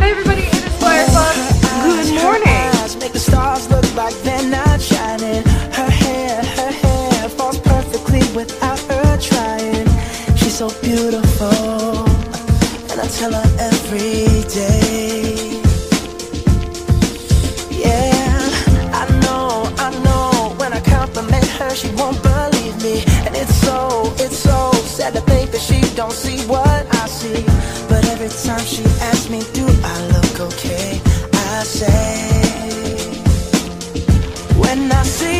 Hey everybody, it is Good morning. Make the stars look like they're not shining. So beautiful, and I tell her every day. Yeah, I know, I know. When I compliment her, she won't believe me, and it's so, it's so sad to think that she don't see what I see. But every time she asks me. see